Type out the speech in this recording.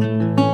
Música